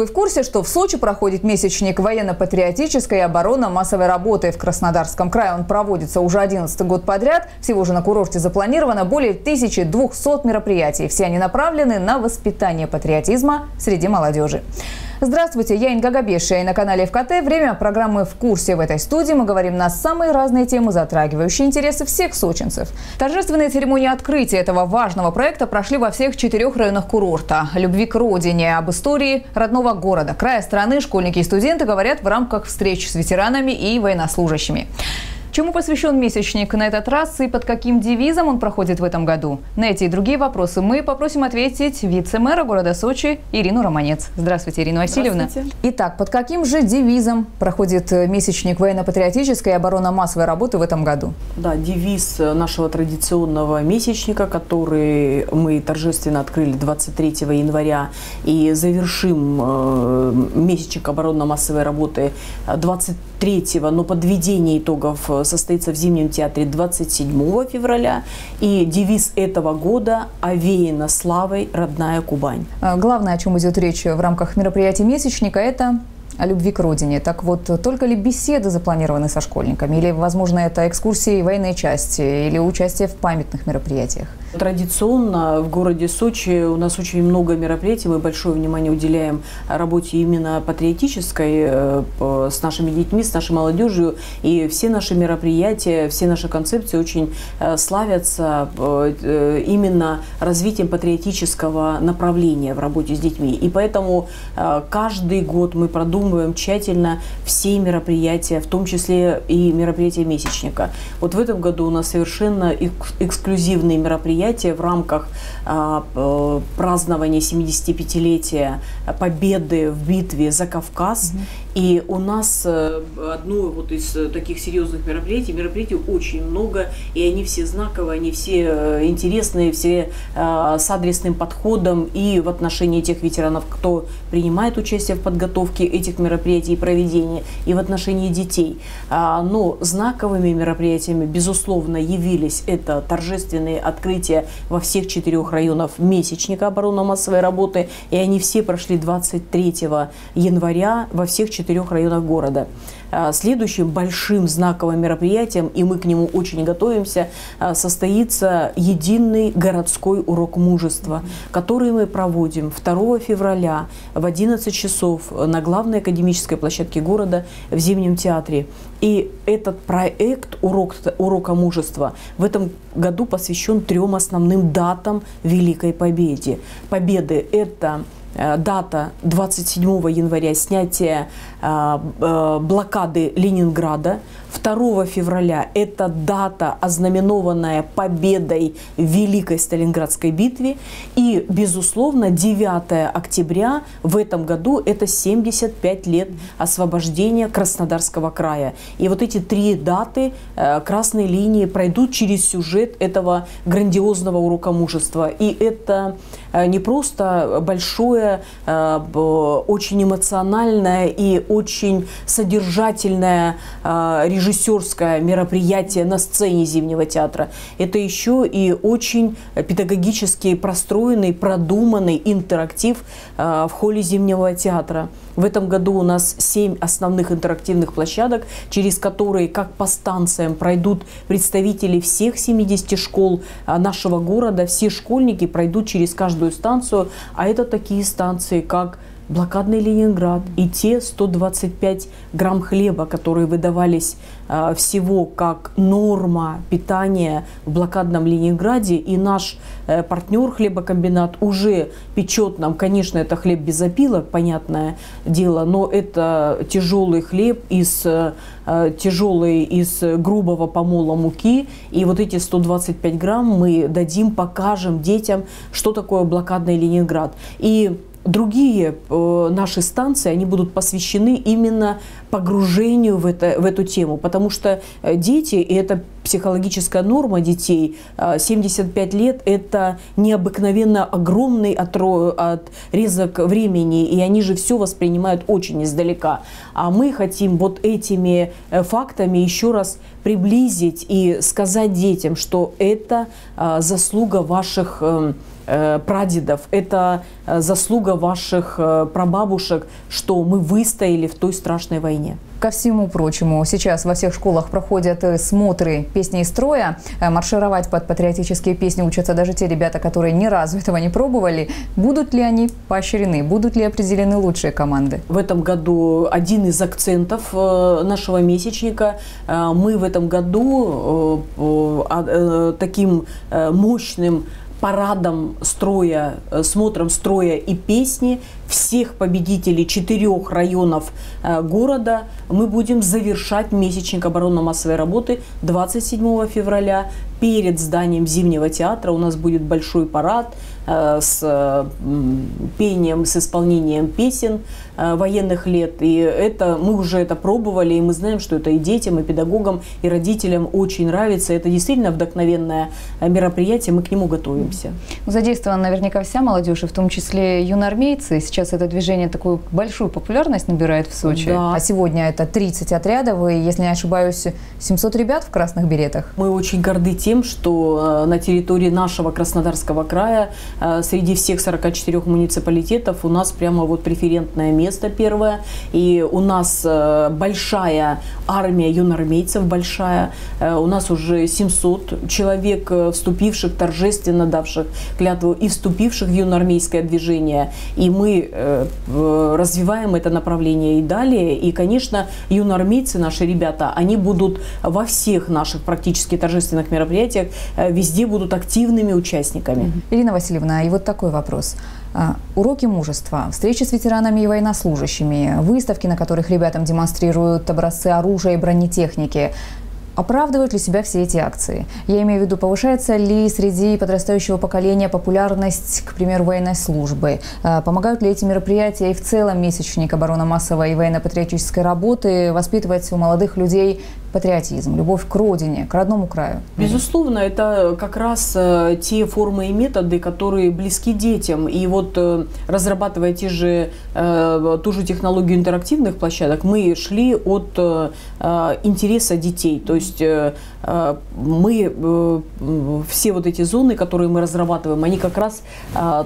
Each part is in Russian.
Вы в курсе, что в Сочи проходит месячник военно-патриотической и оборонно-массовой работы в Краснодарском крае? Он проводится уже 11 год подряд. Всего же на курорте запланировано более 1200 мероприятий. Все они направлены на воспитание патриотизма среди молодежи. Здравствуйте, я Инга Габеша и на канале ФКТ. Время программы «В курсе». В этой студии мы говорим на самые разные темы, затрагивающие интересы всех сочинцев. Торжественные церемонии открытия этого важного проекта прошли во всех четырех районах курорта. Любви к родине, об истории родного города, края страны школьники и студенты говорят в рамках встреч с ветеранами и военнослужащими. Чему посвящен месячник на этот раз и под каким девизом он проходит в этом году? На эти и другие вопросы мы попросим ответить вице-мэра города Сочи Ирину Романец. Здравствуйте, Ирина Васильевна. Здравствуйте. Итак, под каким же девизом проходит месячник военно-патриотической и оборонно-массовой работы в этом году? Да, девиз нашего традиционного месячника, который мы торжественно открыли 23 января и завершим э, месячник оборонно-массовой работы 23 но подведение итогов состоится в Зимнем театре 27 февраля. И девиз этого года «Овеяна славой родная Кубань». А, главное, о чем идет речь в рамках мероприятия месячника, это о любви к родине. Так вот, только ли беседы запланированы со школьниками? Или, возможно, это экскурсии военной части? Или участие в памятных мероприятиях? Традиционно в городе Сочи у нас очень много мероприятий. Мы большое внимание уделяем работе именно патриотической э, с нашими детьми, с нашей молодежью. И все наши мероприятия, все наши концепции очень э, славятся э, именно развитием патриотического направления в работе с детьми. И поэтому каждый год мы продумываем тщательно все мероприятия, в том числе и мероприятия месячника. Вот в этом году у нас совершенно эксклюзивные мероприятия мероприятие в рамках а, празднования 75-летия победы в битве за Кавказ. Угу. И у нас э, одно вот из таких серьезных мероприятий, мероприятий очень много, и они все знаковые, они все э, интересные, все э, с адресным подходом и в отношении тех ветеранов, кто принимает участие в подготовке этих мероприятий и проведении, и в отношении детей. А, но знаковыми мероприятиями, безусловно, явились это торжественные открытия мероприятия во всех четырех районах месячника оборонно-массовой работы, и они все прошли 23 января во всех четырех районах города. А, следующим большим знаковым мероприятием, и мы к нему очень готовимся, а, состоится единый городской урок мужества, который мы проводим 2 февраля в 11 часов на главной академической площадке города в Зимнем театре. И этот проект урок, урока мужества в этом году посвящен трем основным датам Великой Победы. Победы – это Э, дата 27 января снятия э, э, блокады Ленинграда. 2 февраля это дата, ознаменованная победой в Великой Сталинградской битве. И, безусловно, 9 октября в этом году это 75 лет освобождения Краснодарского края. И вот эти три даты, красные линии, пройдут через сюжет этого грандиозного урока мужества. И это не просто большое э, очень эмоциональное и очень содержательное э, режиссерское мероприятие на сцене Зимнего театра. Это еще и очень педагогически простроенный, продуманный интерактив э, в холле Зимнего театра. В этом году у нас 7 основных интерактивных площадок, через которые, как по станциям, пройдут представители всех 70 школ нашего города. Все школьники пройдут через каждую станцию, а это такие станции, как блокадный Ленинград и те 125 грамм хлеба, которые выдавались э, всего как норма питания в блокадном Ленинграде. И наш э, партнер хлебокомбинат уже печет нам, конечно, это хлеб без опилок, понятное дело, но это тяжелый хлеб из э, тяжелый из грубого помола муки. И вот эти 125 грамм мы дадим, покажем детям, что такое блокадный Ленинград. И другие э, наши станции, они будут посвящены именно погружению в, это, в эту тему, потому что э, дети, и это психологическая норма детей 75 лет – это необыкновенно огромный отрезок времени, и они же все воспринимают очень издалека. А мы хотим вот этими фактами еще раз приблизить и сказать детям, что это заслуга ваших эм, Э, прадедов, это э, заслуга ваших э, прабабушек, что мы выстояли в той страшной войне. Ко всему прочему, сейчас во всех школах проходят смотры песни из строя. Маршировать под патриотические песни учатся даже те ребята, которые ни разу этого не пробовали. Будут ли они поощрены? Будут ли определены лучшие команды? В этом году один из акцентов нашего месячника. Мы в этом году а, таким мощным парадом строя, э, смотром строя и песни всех победителей четырех районов э, города мы будем завершать месячник оборонно-массовой работы 27 февраля. Перед зданием Зимнего театра у нас будет большой парад с пением, с исполнением песен э, военных лет. И это мы уже это пробовали, и мы знаем, что это и детям, и педагогам, и родителям очень нравится. Это действительно вдохновенное мероприятие, мы к нему готовимся. Задействована наверняка вся молодежь, и в том числе юноармейцы. Сейчас это движение такую большую популярность набирает в Сочи. Да. А сегодня это 30 отрядов, и, если не ошибаюсь, 700 ребят в красных беретах. Мы очень горды тем, что э, на территории нашего Краснодарского края э, среди всех 44 муниципалитетов у нас прямо вот преферентное место первое. И у нас э, большая армия юноармейцев, большая. У нас уже 700 человек, вступивших, торжественно давших клятву и вступивших в юноармейское движение. И мы развиваем это направление и далее. И, конечно, юноармейцы, наши ребята, они будут во всех наших практически торжественных мероприятиях э, везде будут активными участниками. Ирина Васильевна, и вот такой вопрос. А, уроки мужества, встречи с ветеранами и военнослужащими, выставки, на которых ребятам демонстрируют образцы оружия и бронетехники. Оправдывают ли себя все эти акции? Я имею в виду, повышается ли среди подрастающего поколения популярность, к примеру, военной службы? А, помогают ли эти мероприятия и в целом месячник оборонно-массовой и военно-патриотической работы воспитывать у молодых людей патриотизм, любовь к родине, к родному краю. Безусловно, это как раз э, те формы и методы, которые близки детям. И вот э, разрабатывая те же, э, ту же технологию интерактивных площадок, мы шли от интереса детей. То есть мы, все вот эти зоны, которые мы разрабатываем, они как раз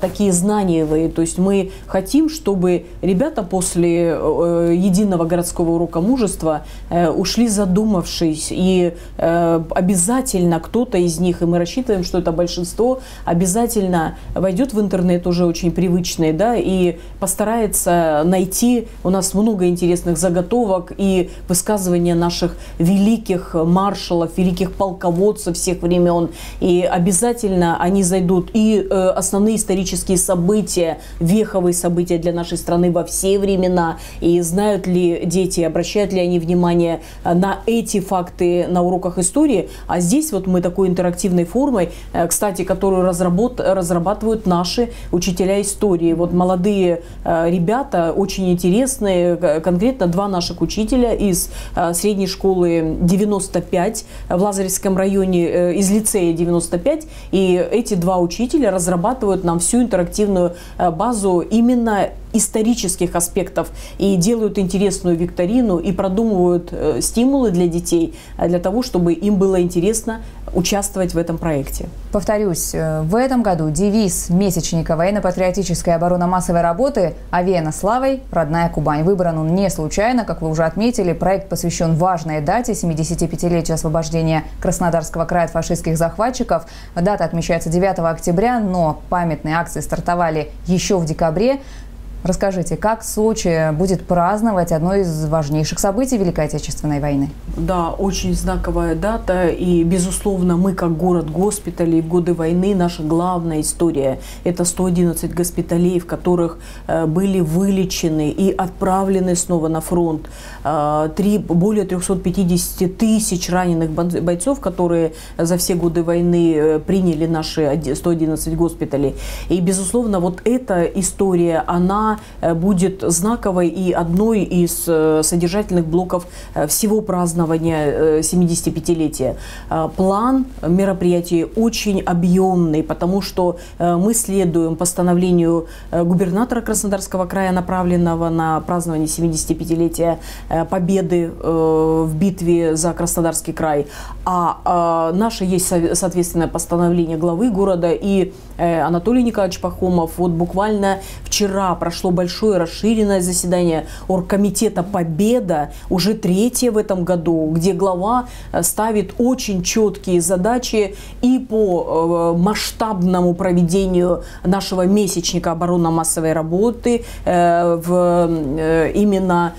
такие знаниевые. То есть мы хотим, чтобы ребята после единого городского урока мужества ушли задумавшись, и э, обязательно кто-то из них, и мы рассчитываем, что это большинство, обязательно войдет в интернет уже очень привычный, да, и постарается найти, у нас много интересных заготовок и высказывания наших великих маршалов, великих полководцев всех времен, и обязательно они зайдут, и э, основные исторические события, веховые события для нашей страны во все времена, и знают ли дети, обращают ли они внимание на эти факты на уроках истории, а здесь вот мы такой интерактивной формой, э, кстати, которую разработ, разрабатывают наши учителя истории. Вот молодые э, ребята, очень интересные, конкретно два наших учителя из э, средней школы 95 в Лазаревском районе, из лицея 95, и эти два учителя разрабатывают нам всю интерактивную базу именно исторических аспектов и делают интересную викторину и продумывают э, стимулы для детей э, для того, чтобы им было интересно участвовать в этом проекте. Повторюсь, э, в этом году девиз месячника военно-патриотической обороны массовой работы «Овеяна славой. Родная Кубань». Выбран он не случайно, как вы уже отметили. Проект посвящен важной дате 75-летию освобождения Краснодарского края от фашистских захватчиков. Дата отмечается 9 октября, но памятные акции стартовали еще в декабре. Расскажите, как Сочи будет праздновать одно из важнейших событий Великой Отечественной войны? Да, очень знаковая дата. И, безусловно, мы, как город госпиталей в годы войны, наша главная история – это 111 госпиталей, в которых э, были вылечены и отправлены снова на фронт э, три, более 350 тысяч раненых бойцов, которые за все годы войны э, приняли наши 111 госпиталей. И, безусловно, вот эта история, она она будет знаковой и одной из содержательных блоков всего празднования 75-летия. План мероприятий очень объемный, потому что мы следуем постановлению губернатора Краснодарского края, направленного на празднование 75-летия победы в битве за Краснодарский край. А наше есть, соответственно, постановление главы города и э, Анатолий Николаевич Пахомов. Вот буквально вчера прошло большое расширенное заседание оргкомитета «Победа», уже третье в этом году, где глава э, ставит очень четкие задачи и по э, масштабному проведению нашего месячника оборонно-массовой работы в именно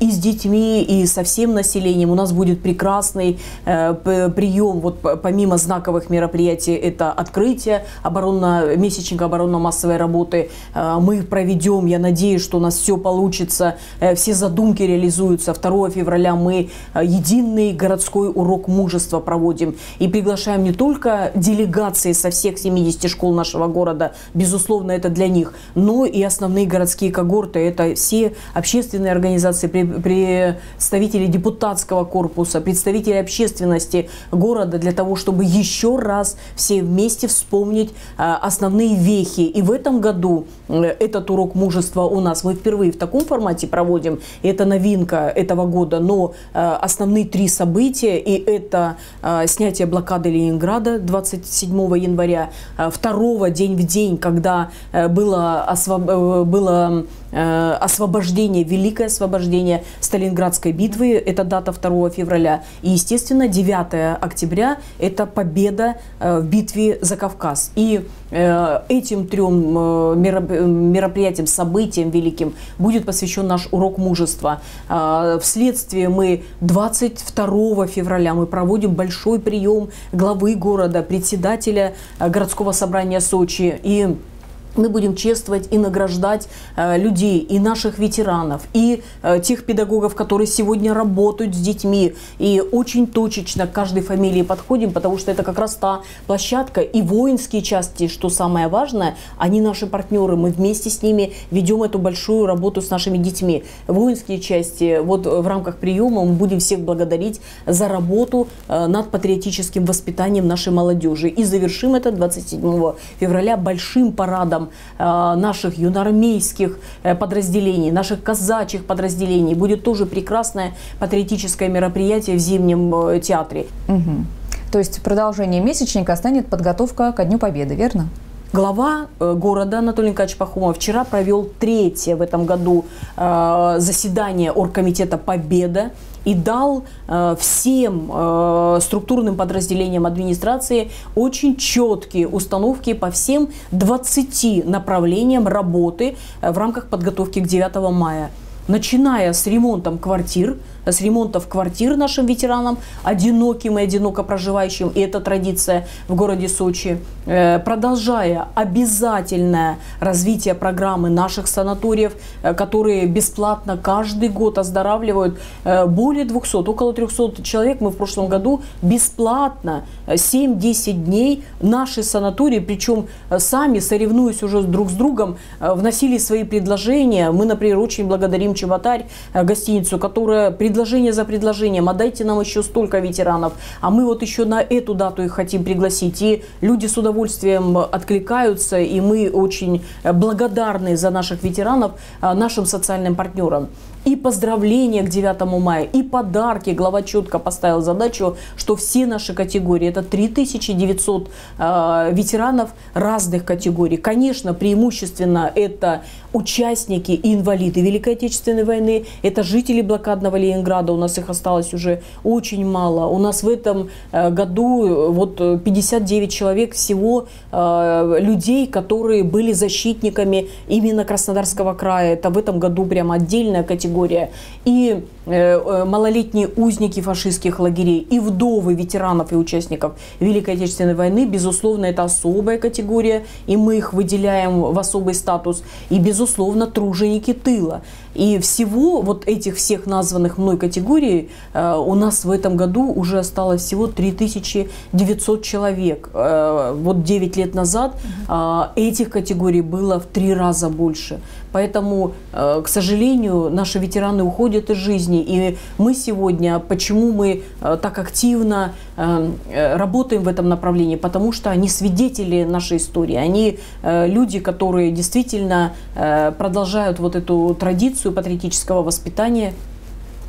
и с детьми, и со всем населением. У нас будет прекрасный э, прием, вот помимо знаковых мероприятий, это открытие оборонно, месячника оборонно-массовой работы. Э, мы их проведем, я надеюсь, что у нас все получится, э, все задумки реализуются. 2 февраля мы единый городской урок мужества проводим и приглашаем не только делегации со всех 70 школ нашего города, безусловно, это для них, но и основные городские когорты, это все общественные организации, организации, представители депутатского корпуса, представители общественности города для того, чтобы еще раз все вместе вспомнить а, основные вехи. И в этом году э, этот урок мужества у нас мы впервые в таком формате проводим. Это новинка этого года, но э, основные три события, и это э, снятие блокады Ленинграда 27 января, второго день в день, когда было, освоб... было освобождение, великое освобождение Сталинградской битвы, это дата 2 февраля. И, естественно, 9 октября – это победа э, в битве за Кавказ. И э, этим трем мероприятиям, событиям великим будет посвящен наш урок мужества. Вследствие мы 22 февраля мы проводим большой прием главы города, председателя городского собрания Сочи и мы будем чествовать и награждать э, людей, и наших ветеранов, и э, тех педагогов, которые сегодня работают с детьми. И очень точечно к каждой фамилии подходим, потому что это как раз та площадка. И воинские части, что самое важное, они наши партнеры. Мы вместе с ними ведем эту большую работу с нашими детьми. Воинские части, вот в рамках приема мы будем всех благодарить за работу э, над патриотическим воспитанием нашей молодежи. И завершим это 27 февраля большим парадом участникам э, наших юноармейских э, подразделений, наших казачьих подразделений. Будет тоже прекрасное патриотическое мероприятие в Зимнем э, театре. Угу. То есть продолжение месячника станет подготовка ко Дню Победы, верно? Глава города Анатолий Николаевич Пахомов вчера провел третье в этом году заседание оргкомитета «Победа», и дал э, всем э, структурным подразделениям администрации очень четкие установки по всем 20 направлениям работы э, в рамках подготовки к 9 мая. Начиная с ремонтом квартир, с ремонтов квартир нашим ветеранам, одиноким и одиноко проживающим, и это традиция в городе Сочи, э, продолжая обязательное развитие программы наших санаториев, э, которые бесплатно каждый год оздоравливают э, более 200, около 300 человек. Мы в прошлом году бесплатно 7-10 дней наши санатории, причем сами, соревнуясь уже друг с другом, вносили свои предложения. Мы, например, очень благодарим Чеботарь, гостиницу, которая предложила предложение за предложением, а дайте нам еще столько ветеранов, а мы вот еще на эту дату их хотим пригласить. И люди с удовольствием откликаются, и мы очень благодарны за наших ветеранов а, нашим социальным партнерам и поздравления к 9 мая, и подарки. Глава четко поставил задачу, что все наши категории, это 3900 э, ветеранов разных категорий. Конечно, преимущественно это участники и инвалиды Великой Отечественной войны, это жители блокадного Ленинграда, у нас их осталось уже очень мало. У нас в этом э, году вот 59 человек всего э, людей, которые были защитниками именно Краснодарского края. Это в этом году прямо отдельная категория категория, и э, э, малолетние узники фашистских лагерей, и вдовы ветеранов и участников Великой Отечественной войны, безусловно, это особая категория, и мы их выделяем в особый статус, и, безусловно, труженики тыла. И всего вот этих всех названных мной категорий э, у нас в этом году уже осталось всего 3900 человек. Вот 9 лет назад э, этих категорий было в три раза больше. Поэтому, к сожалению, наши ветераны уходят из жизни. И мы сегодня, почему мы так активно работаем в этом направлении? Потому что они свидетели нашей истории. Они люди, которые действительно продолжают вот эту традицию патриотического воспитания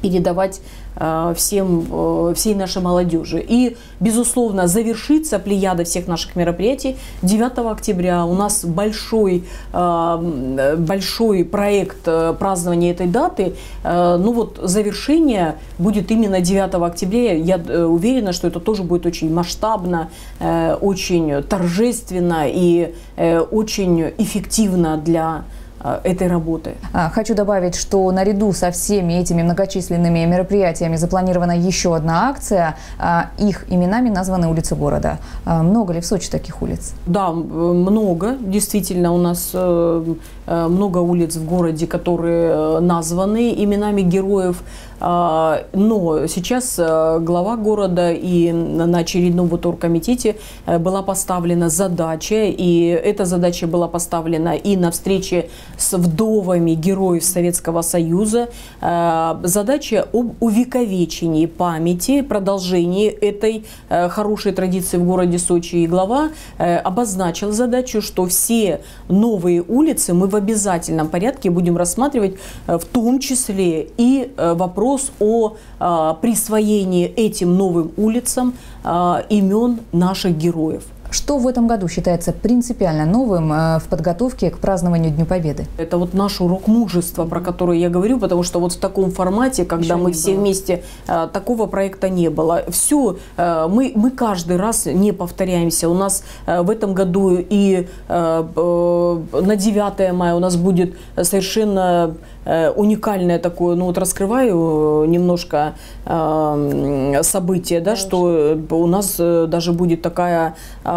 передавать э, всем, э, всей нашей молодежи. И, безусловно, завершится плеяда всех наших мероприятий 9 октября. У нас большой, э, большой проект празднования этой даты. Ну вот завершение будет именно 9 октября. Я уверена, что это тоже будет очень масштабно, очень торжественно и очень эффективно для этой работы. А, хочу добавить, что наряду со всеми этими многочисленными мероприятиями запланирована еще одна акция. А, их именами названы улицы города. А, много ли в Сочи таких улиц? Да, много. Действительно, у нас э, э, много улиц в городе, которые названы именами героев. Но сейчас глава города и на очередном вот оргкомитете была поставлена задача, и эта задача была поставлена и на встрече с вдовами героев Советского Союза. Э, задача об увековечении памяти, продолжении этой э, хорошей традиции в городе Сочи. И глава э, обозначил задачу, что все новые улицы мы в обязательном порядке будем рассматривать, в том числе и вопрос о присвоении этим новым улицам имен наших героев. Что в этом году считается принципиально новым э, в подготовке к празднованию Дню Победы? Это вот наш урок мужества, про который я говорю, потому что вот в таком формате, когда Еще мы все было. вместе, э, такого проекта не было. Все, э, мы, мы каждый раз не повторяемся. У нас в этом году и на 9 мая у нас будет совершенно Э, уникальное такое, ну вот раскрываю немножко э, событие, да, что у нас э, даже будет такая э,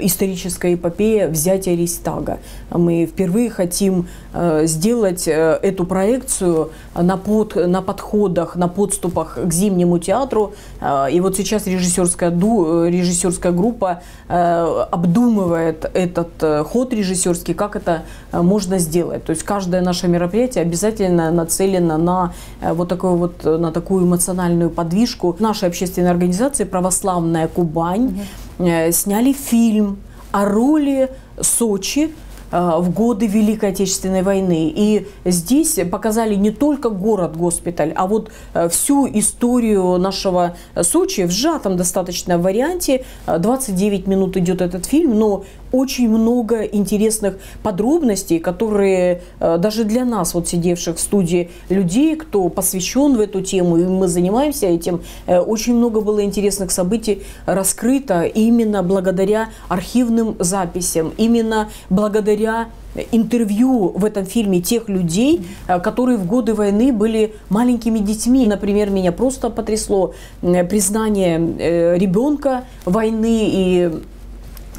историческая эпопея взятия Рейстага. Мы впервые хотим э, сделать э, эту проекцию на, под, на подходах, на подступах к Зимнему театру. Э, и вот сейчас режиссерская, ду, режиссерская группа э, обдумывает этот э, ход режиссерский, как это э, можно сделать. То есть каждое наше мероприятие обязательно обязательно нацелена на э, вот такую вот на такую эмоциональную подвижку. Нашей общественной организации «Православная Кубань» угу. сняли фильм о роли Сочи Э, в годы Великой Отечественной войны. И здесь показали не только город-госпиталь, а вот э, всю историю нашего Сочи в сжатом достаточно варианте. 29 минут идет этот фильм, но очень много интересных подробностей, которые э, даже для нас, вот сидевших в студии людей, кто посвящен в эту тему, и мы занимаемся этим, очень много было интересных событий раскрыто именно благодаря архивным записям, именно благодаря интервью в этом фильме тех людей, э, которые в годы войны были маленькими детьми. Например, меня просто потрясло признание э, ребенка войны и Э,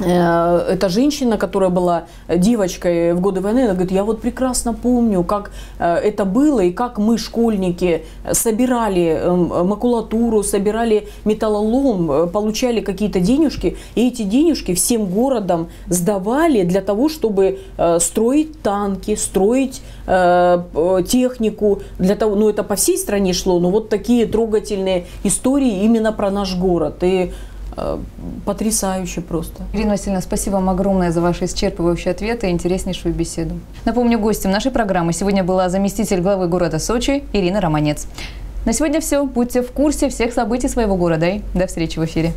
эта женщина, которая была девочкой в годы войны, она говорит, я вот прекрасно помню, как э, это было и как мы, школьники, собирали эм, макулатуру, собирали металлолом, э, получали какие-то денежки, и эти денежки всем городам сдавали для того, чтобы строить танки, строить технику, для того, ну это по всей стране шло, но вот такие трогательные истории именно про наш город. И Э, потрясающе просто. Ирина Васильевна, спасибо вам огромное за ваши исчерпывающие ответы и интереснейшую беседу. Напомню, гостем нашей программы сегодня была заместитель главы города Сочи Ирина Романец. На сегодня все. Будьте в курсе всех событий своего города и до встречи в эфире.